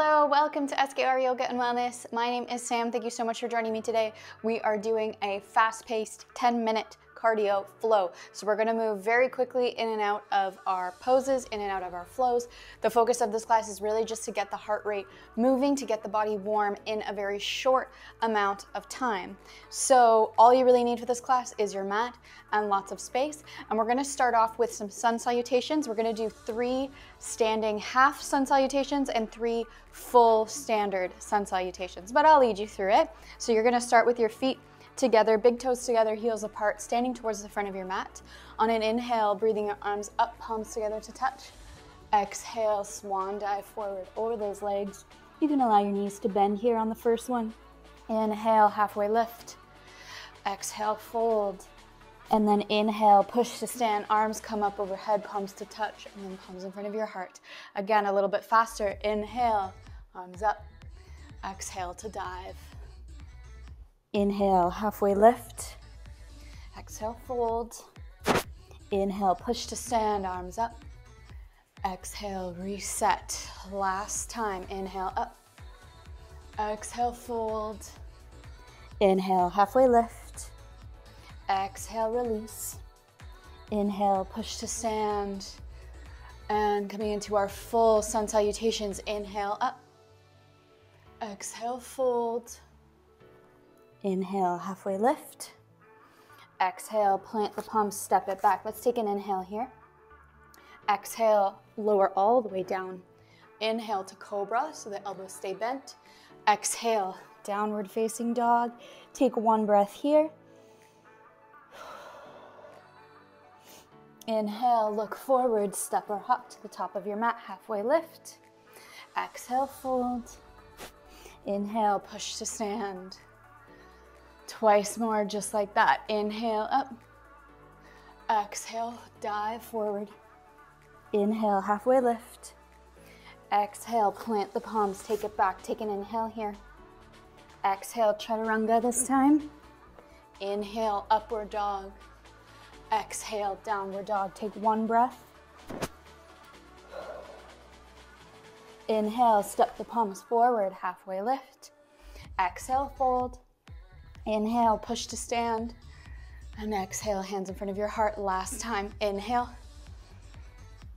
Hello, welcome to SKR Yoga and Wellness. My name is Sam. Thank you so much for joining me today. We are doing a fast paced 10 minute cardio flow. So we're gonna move very quickly in and out of our poses, in and out of our flows. The focus of this class is really just to get the heart rate moving, to get the body warm in a very short amount of time. So all you really need for this class is your mat and lots of space. And we're gonna start off with some sun salutations. We're gonna do three standing half sun salutations and three full standard sun salutations, but I'll lead you through it. So you're gonna start with your feet together, big toes together, heels apart, standing towards the front of your mat. On an inhale, breathing your arms up, palms together to touch. Exhale, swan dive forward over those legs. You can allow your knees to bend here on the first one. Inhale, halfway lift. Exhale, fold. And then inhale, push to stand, arms come up overhead, palms to touch, and then palms in front of your heart. Again, a little bit faster. Inhale, arms up. Exhale to dive. Inhale, halfway lift. Exhale, fold. Inhale, push to stand, arms up. Exhale, reset. Last time. Inhale, up. Exhale, fold. Inhale, halfway lift. Exhale, release. Inhale, push to stand. And coming into our full sun salutations. Inhale, up. Exhale, fold. Inhale, halfway lift. Exhale, plant the palms, step it back. Let's take an inhale here. Exhale, lower all the way down. Inhale to cobra so the elbows stay bent. Exhale, downward facing dog. Take one breath here. Inhale, look forward, step or hop to the top of your mat, halfway lift. Exhale, fold. Inhale, push to stand. Twice more, just like that. Inhale up. Exhale, dive forward. Inhale, halfway lift. Exhale, plant the palms, take it back. Take an inhale here. Exhale, chaturanga this time. Inhale, upward dog. Exhale, downward dog. Take one breath. Inhale, step the palms forward, halfway lift. Exhale, fold. Inhale, push to stand. And exhale, hands in front of your heart. Last time, inhale.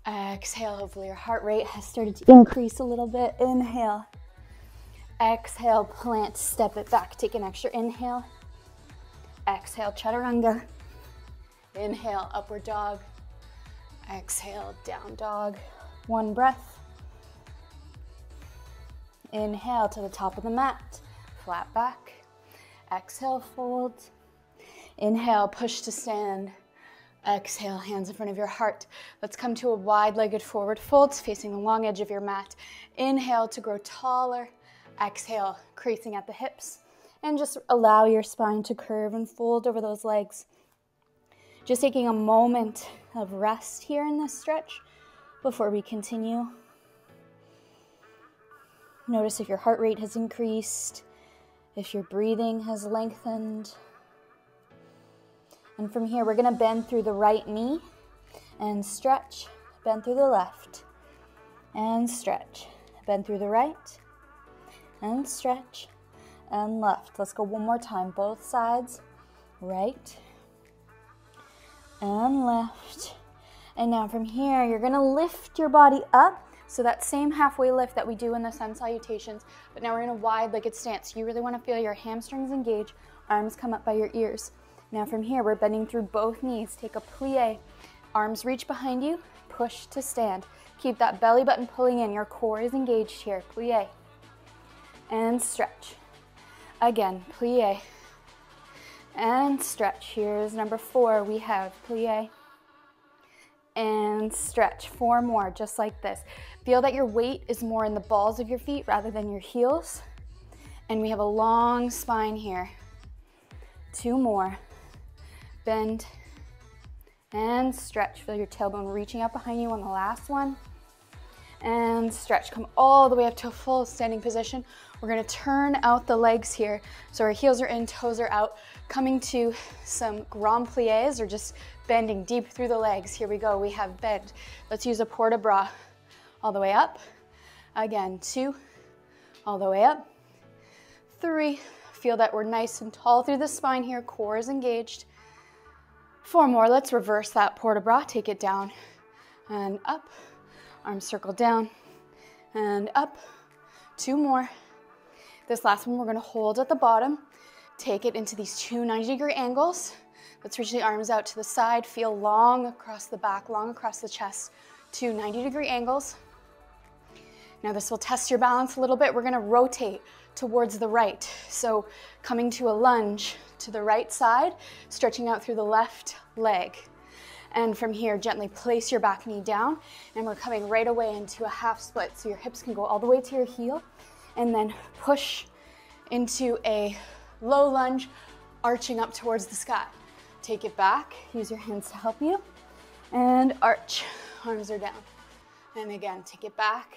Exhale, hopefully your heart rate has started to increase a little bit. Inhale. Exhale, plant, step it back. Take an extra inhale. Exhale, chaturanga. Inhale, upward dog. Exhale, down dog. One breath. Inhale to the top of the mat, flat back. Exhale, fold. Inhale, push to stand. Exhale, hands in front of your heart. Let's come to a wide legged forward fold, facing the long edge of your mat. Inhale to grow taller. Exhale, creasing at the hips. And just allow your spine to curve and fold over those legs. Just taking a moment of rest here in this stretch before we continue. Notice if your heart rate has increased if your breathing has lengthened. And from here, we're going to bend through the right knee and stretch. Bend through the left and stretch. Bend through the right and stretch and left. Let's go one more time. Both sides, right and left. And now from here, you're going to lift your body up so that same halfway lift that we do in the sun salutations, but now we're in a wide legged stance. You really want to feel your hamstrings engage, arms come up by your ears. Now from here, we're bending through both knees. Take a plie. Arms reach behind you, push to stand. Keep that belly button pulling in. Your core is engaged here. Plie. And stretch. Again, plie. And stretch. Here's number four. We have plie and stretch. Four more, just like this. Feel that your weight is more in the balls of your feet rather than your heels. And we have a long spine here. Two more. Bend and stretch. Feel your tailbone reaching up behind you on the last one. And stretch. Come all the way up to a full standing position. We're gonna turn out the legs here. So our heels are in, toes are out. Coming to some grand plies or just bending deep through the legs. Here we go, we have bend. Let's use a port de bras all the way up. Again, two, All the way up. Three. Feel that we're nice and tall through the spine here. Core is engaged. Four more. Let's reverse that port de bras. Take it down and up. Arms circle down and up. Two more. This last one we're gonna hold at the bottom. Take it into these two 90 degree angles. Let's reach the arms out to the side. Feel long across the back, long across the chest. Two 90 degree angles. Now this will test your balance a little bit. We're gonna rotate towards the right. So coming to a lunge to the right side, stretching out through the left leg. And from here, gently place your back knee down, and we're coming right away into a half split. So your hips can go all the way to your heel, and then push into a low lunge, arching up towards the sky. Take it back, use your hands to help you, and arch. Arms are down. And again, take it back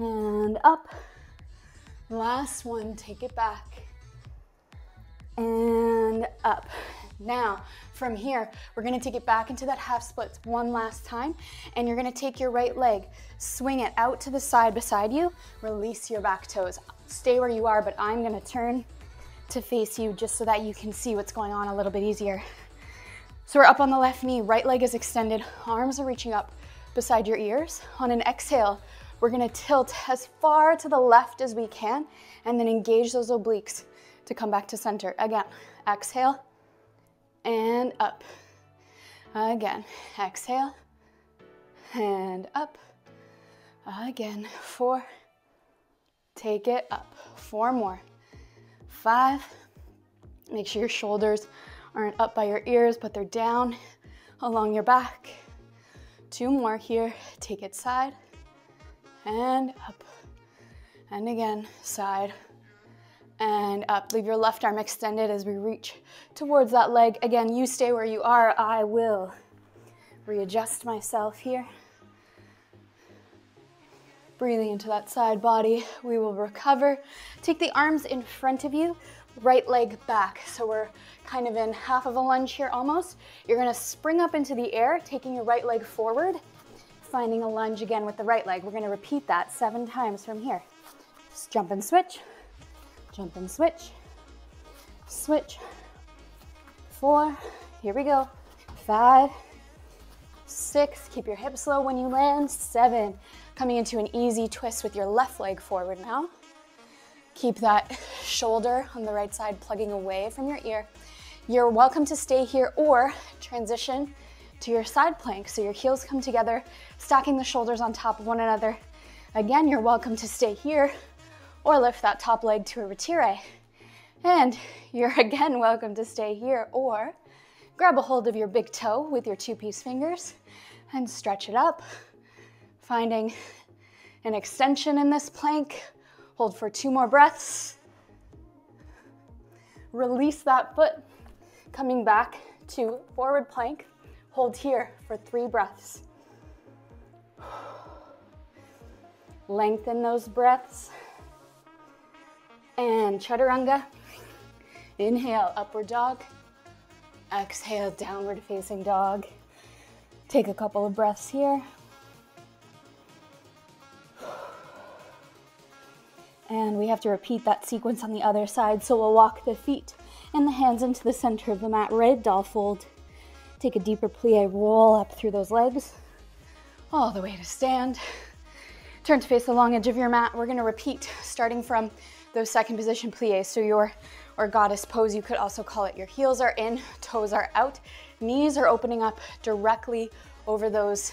and up. Last one, take it back and up. Now, from here, we're gonna take it back into that half splits one last time, and you're gonna take your right leg, swing it out to the side beside you, release your back toes. Stay where you are, but I'm gonna turn to face you just so that you can see what's going on a little bit easier. So we're up on the left knee, right leg is extended, arms are reaching up beside your ears. On an exhale, we're gonna tilt as far to the left as we can, and then engage those obliques to come back to center. Again, exhale, and up. Again, exhale and up. Again, four. Take it up. Four more. Five. Make sure your shoulders aren't up by your ears, but they're down along your back. Two more here. Take it side and up. And again, side and up. Leave your left arm extended as we reach towards that leg. Again, you stay where you are. I will readjust myself here. Breathing into that side body, we will recover. Take the arms in front of you, right leg back. So we're kind of in half of a lunge here almost. You're gonna spring up into the air, taking your right leg forward, finding a lunge again with the right leg. We're gonna repeat that seven times from here. Just jump and switch. Jump and switch, switch. Four, here we go. Five, six, keep your hips low when you land. Seven, coming into an easy twist with your left leg forward now. Keep that shoulder on the right side plugging away from your ear. You're welcome to stay here or transition to your side plank. So your heels come together, stacking the shoulders on top of one another. Again, you're welcome to stay here or lift that top leg to a retire. And you're again welcome to stay here or grab a hold of your big toe with your two peace fingers and stretch it up, finding an extension in this plank. Hold for two more breaths. Release that foot, coming back to forward plank. Hold here for three breaths. Lengthen those breaths and chaturanga. Inhale, upward dog. Exhale, downward facing dog. Take a couple of breaths here. And we have to repeat that sequence on the other side. So we'll walk the feet and the hands into the center of the mat, rag doll fold. Take a deeper plie, roll up through those legs, all the way to stand. Turn to face the long edge of your mat. We're gonna repeat, starting from those second position plies. So your or goddess pose, you could also call it your heels are in, toes are out, knees are opening up directly over those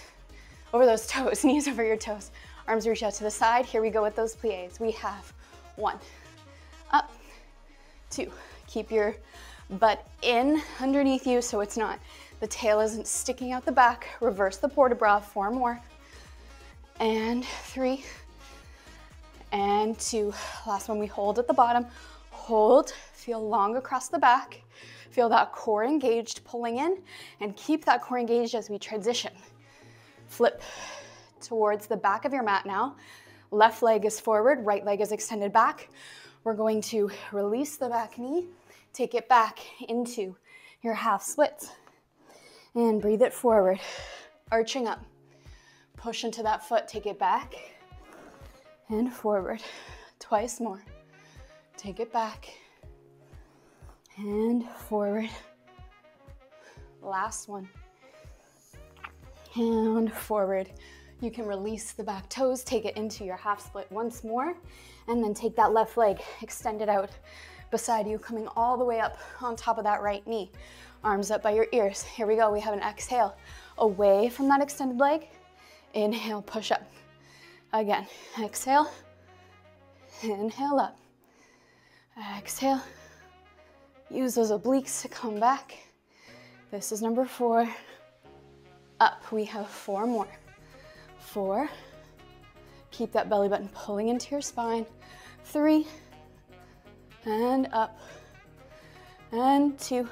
over those toes, knees over your toes. Arms reach out to the side. Here we go with those plies. We have one, up, two. Keep your butt in underneath you so it's not, the tail isn't sticking out the back. Reverse the port de bras, four more. And three, and two. Last one, we hold at the bottom. Hold, feel long across the back. Feel that core engaged, pulling in, and keep that core engaged as we transition. Flip towards the back of your mat now. Left leg is forward, right leg is extended back. We're going to release the back knee, take it back into your half splits, and breathe it forward, arching up. Push into that foot, take it back and forward. Twice more. Take it back and forward. Last one. And forward. You can release the back toes, take it into your half split once more, and then take that left leg, extend it out beside you, coming all the way up on top of that right knee. Arms up by your ears. Here we go. We have an exhale away from that extended leg. Inhale, push up. Again, exhale, inhale up. Exhale, use those obliques to come back. This is number four. Up, we have four more four. Keep that belly button pulling into your spine. Three, and up, and two.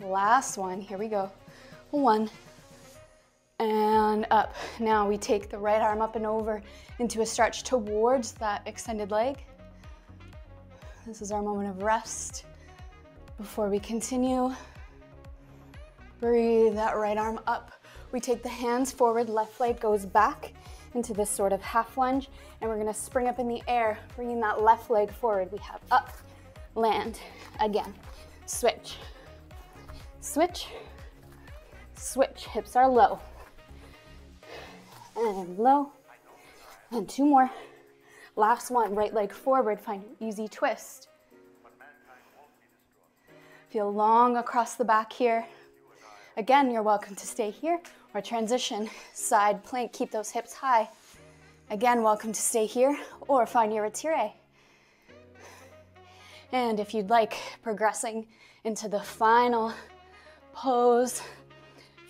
Last one, here we go. One, and up. Now we take the right arm up and over into a stretch towards that extended leg. This is our moment of rest before we continue. Breathe that right arm up we take the hands forward, left leg goes back into this sort of half lunge, and we're gonna spring up in the air, bringing that left leg forward. We have up, land, again, switch, switch, switch. Hips are low, and low, and two more. Last one, right leg forward, find an easy twist. Feel long across the back here. Again, you're welcome to stay here or transition, side plank, keep those hips high. Again, welcome to stay here or find your retire. And if you'd like, progressing into the final pose,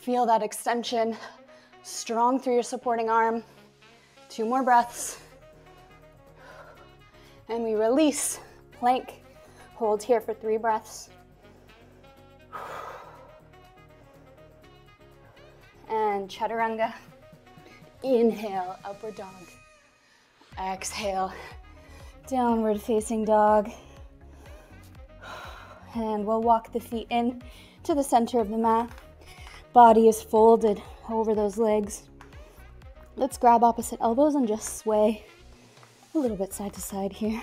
feel that extension strong through your supporting arm. Two more breaths. And we release, plank, hold here for three breaths. and chaturanga. Inhale, upward dog. Exhale, downward facing dog. And we'll walk the feet in to the center of the mat. Body is folded over those legs. Let's grab opposite elbows and just sway a little bit side to side here.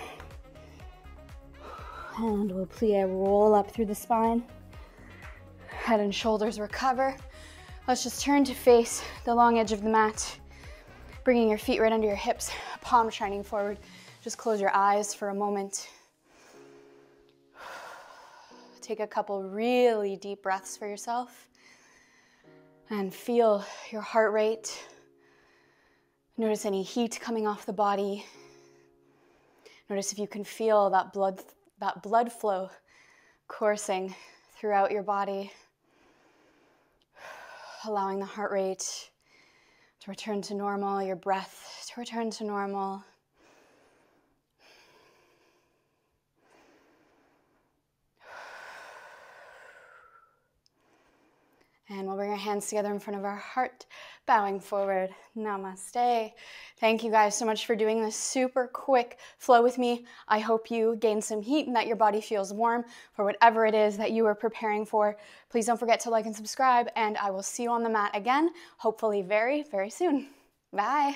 And we'll plie, roll up through the spine. Head and shoulders recover. Let's just turn to face the long edge of the mat, bringing your feet right under your hips, palm shining forward. Just close your eyes for a moment. Take a couple really deep breaths for yourself and feel your heart rate. Notice any heat coming off the body. Notice if you can feel that blood, that blood flow coursing throughout your body allowing the heart rate to return to normal, your breath to return to normal. And we'll bring our hands together in front of our heart, bowing forward. Namaste. Thank you guys so much for doing this super quick flow with me. I hope you gain some heat and that your body feels warm for whatever it is that you are preparing for. Please don't forget to like and subscribe, and I will see you on the mat again, hopefully very, very soon. Bye.